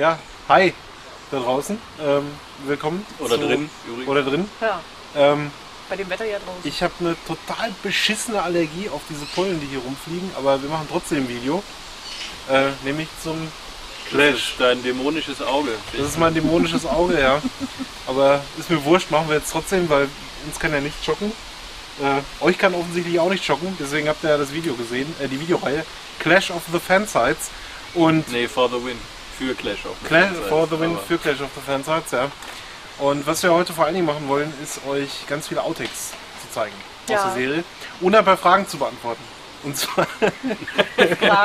Ja, hi da draußen. Ähm, willkommen. Oder zu- drin, übrigens. Oder drin. Ja, Ähm, bei dem Wetter hier draußen. ich habe eine total beschissene Allergie auf diese Pollen, die hier rumfliegen, aber wir machen trotzdem ein Video. Äh, nämlich zum. Clash, dein dämonisches Auge. Das ist mein dämonisches Auge, ja. Aber ist mir wurscht, machen wir jetzt trotzdem, weil uns kann ja nicht schocken. Äh, euch kann offensichtlich auch nicht schocken, deswegen habt ihr ja das Video gesehen, äh, die Videoreihe Clash of the Fansites. Und Nee, For the Win. Für Clash of the Clash Fansites, for the Win für Clash of the Fansites, ja. Und was wir heute vor allen Dingen machen wollen, ist euch ganz viele Outtakes zu zeigen aus Ja. der Serie und ein paar Fragen zu beantworten. Und zwar?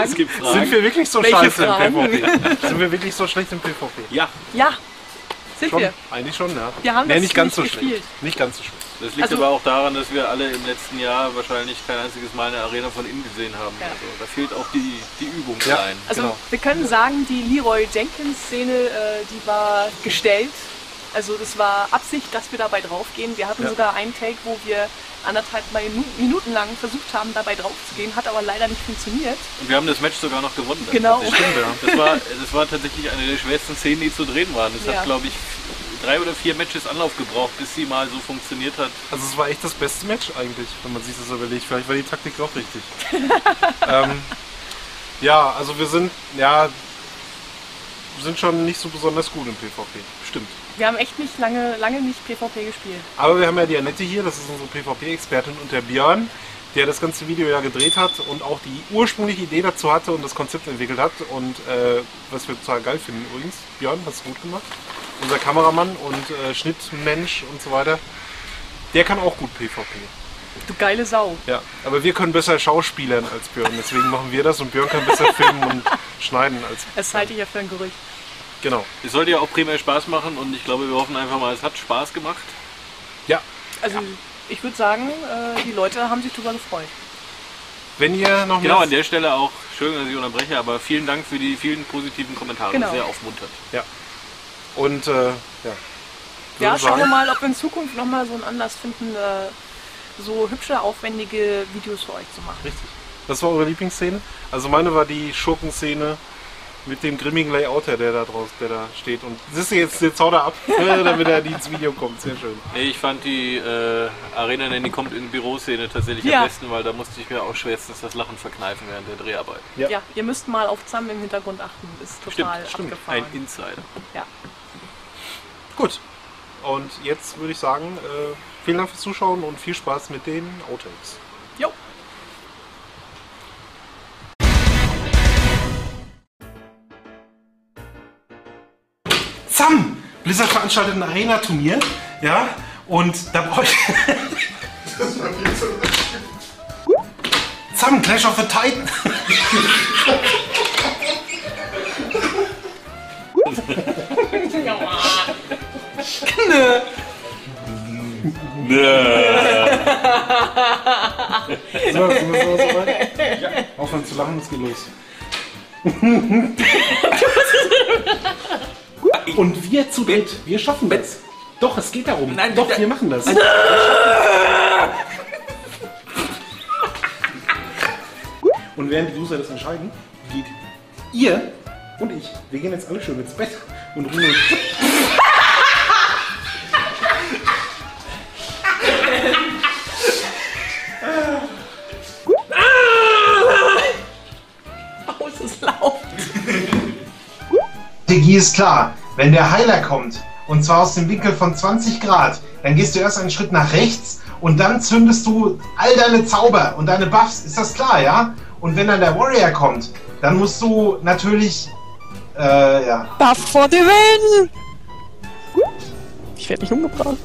Es gibt Fragen. sind wir wirklich so Welche scheiße Fragen? im PvP? sind wir wirklich so schlecht im PvP? Ja, Ja, sind Schon, wir. eigentlich schon, ja. Wir haben nee, das nicht ganz nicht so gespielt. schlecht. Nicht ganz so schlecht. das liegt Also- aber auch daran, dass wir alle im letzten Jahr wahrscheinlich kein einziges Mal eine Arena von innen gesehen haben. Ja. Also da fehlt auch die, die Übung Ja. rein. Also Genau. wir können sagen, die Leroy Jenkins-Szene, äh, die war gestellt. Also das war Absicht, dass wir dabei draufgehen. Wir hatten Ja. sogar einen Take, wo wir anderthalb Minu- Minuten lang versucht haben, dabei drauf zu gehen, hat aber leider nicht funktioniert. Und wir haben das Match sogar noch gewonnen. Genau. tatsächlich. Stimmt, ja. Das war, das war tatsächlich eine der schwersten Szenen, die zu drehen waren. Es Ja. hat, glaube ich, drei oder vier Matches Anlauf gebraucht, bis sie mal so funktioniert hat. Also es war echt das beste Match eigentlich, wenn man sich das überlegt. Vielleicht war die Taktik doch richtig. ähm, ja, also wir sind, ja, sind schon nicht so besonders gut im PvP. Stimmt. Wir haben echt nicht lange, lange nicht PvP gespielt. Aber wir haben ja die Annette hier, das ist unsere PvP-Expertin und der Björn, der das ganze Video ja gedreht hat und auch die ursprüngliche Idee dazu hatte und das Konzept entwickelt hat. Und äh, was wir total geil finden übrigens, Björn, hast du gut gemacht. Unser Kameramann und äh, Schnittmensch und so weiter, der kann auch gut PvP. Du geile Sau. Ja, aber wir können besser schauspielern als Björn, deswegen machen wir das und Björn kann besser filmen und schneiden als Das halte ich ja für ein Gerücht. Genau. Es sollte ja auch primär Spaß machen und ich glaube, wir hoffen einfach mal, es hat Spaß gemacht. Ja, Also ich würde sagen, äh, die Leute haben sich darüber gefreut. wenn ihr noch Genau, an der Stelle auch, Entschuldigung, dass ich unterbreche, aber vielen Dank für die vielen positiven Kommentare. Genau. Sehr aufmunternd. und äh, ja. Ja, schauen wir mal, ob wir in Zukunft nochmal so einen Anlass finden, äh, so hübsche, aufwendige Videos für euch zu machen. Richtig. Was war eure Lieblingsszene? Also meine war die Schurkenszene mit dem grimmigen Layouter, der da draus, der da steht. Und siehst du jetzt, jetzt haut er ab, damit er ins Video kommt. Sehr schön. Ich fand die äh, Arena, denn die kommt in Büroszene tatsächlich Ja. am besten, weil da musste ich mir auch schwerstens das Lachen verkneifen während der Dreharbeit. Ja. Ja. ihr müsst mal auf Zam im Hintergrund achten. Ist total Stimmt, stimmt. abgefahren. Ein Insider. ja. Gut. Und jetzt würde ich sagen, äh, vielen Dank fürs Zuschauen und viel Spaß mit den Outtakes. Jo. Sam! Blizzard veranstaltet ein Arena-Turnier, ja, und da brauche ich. Sam, Clash of the Titan! Nö. So, sind wir so soweit? Ja. Aufhören zu lachen, es geht los. Und wir zu dritt, wir schaffen das. Doch, es geht darum. Nein, Doch, wir machen das. Und während die User das entscheiden, geht ihr und ich, wir gehen jetzt alle schön ins Bett und ruhen uns. Strategie ist klar. Wenn der Heiler kommt, und zwar aus dem Winkel von 20 Grad, dann gehst du erst einen Schritt nach rechts und dann zündest du all deine Zauber und deine Buffs. Ist das klar, ja? Und wenn dann der Warrior kommt, dann musst du natürlich, äh, ja. Buff for the win! Ich werde nicht umgebracht.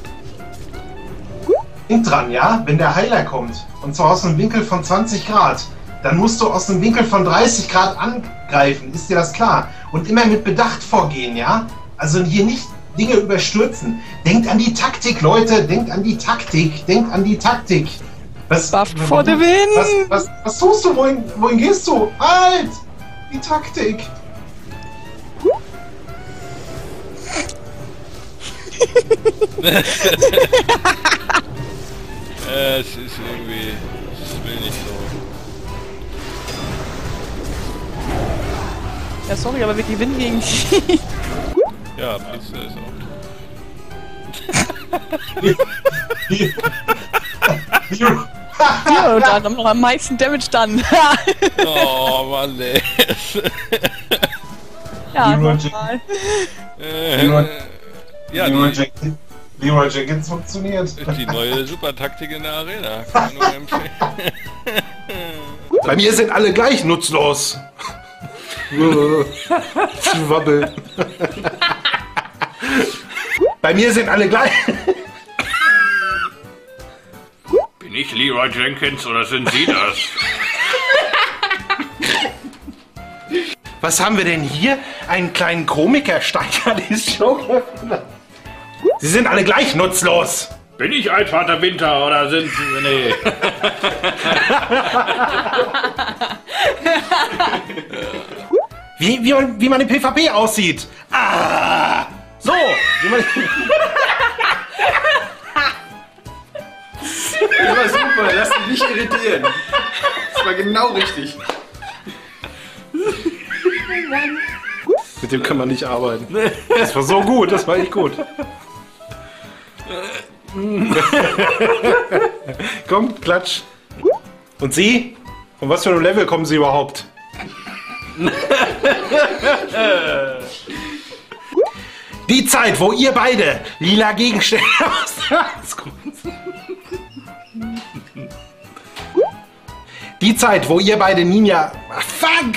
Denk dran, ja? Wenn der Heiler kommt, und zwar aus einem Winkel von 20 Grad, dann musst du aus einem Winkel von 30 Grad angreifen. Ist dir das klar? Und immer mit Bedacht vorgehen, ja? Also hier nicht Dinge überstürzen. Denkt an die Taktik, Leute. Denkt an die Taktik. Denkt an die Taktik. Was, Buff for the win! was, was, was tust du? Wohin, wohin gehst du? Halt! Die Taktik. Äh, es ist irgendwie. Es will nicht so. Ja, sorry, aber wir gewinnen gegen die. Ja, Pizza ist auch. Ja, und dann haben wir am meisten Damage dann. Oh Mann, ey. ja, Leroy nochmal. Äh, ja, Leroy, Jenkins, Leroy Jenkins funktioniert. die neue Supertaktik in der Arena. Kann ich nur empfehlen. Bei mir sind alle gleich nutzlos. Schwabbel. Bei mir sind alle gleich. Bin ich Leroy Jenkins oder sind Sie das? Was haben wir denn hier? Einen kleinen Komiker Steiger, die Show. Sie sind alle gleich nutzlos. Bin ich Altvater Winter oder sind Sie. Nee. Wie, wie, man- wie man im PvP aussieht. Ah! So! Wie man, Das war super, lass dich nicht irritieren. Das war genau richtig. mit dem kann man nicht arbeiten. Das war so gut, das war echt gut. Komm, klatsch. Und Sie? Von was für einem Level kommen Sie überhaupt? Die Zeit, wo ihr beide lila Gegenstände aus Die Zeit, wo ihr beide Ninja. Ah, Fuck!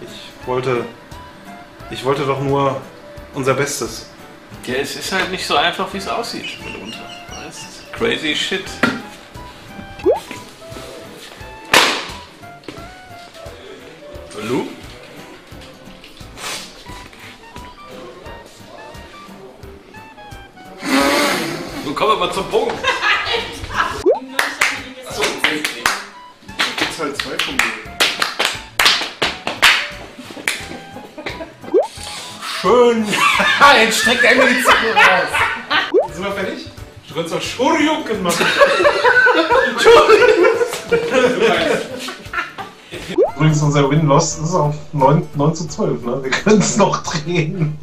Ich wollte. Ich wollte doch nur unser Bestes. Ja, es ist halt nicht so einfach, wie es aussieht mitunter. Weißt? Crazy shit. Hallo? Nun kommen wir mal zum Punkt. Gibt's halt zwei mir. Schön. Jetzt streckt er mir die Zunge raus. Sind wir fertig? Kannst doch Shoryuken machen. Übrigens, unser Win-Loss ist auf 9, 9 zu 12. Ne? Wir können es noch drehen.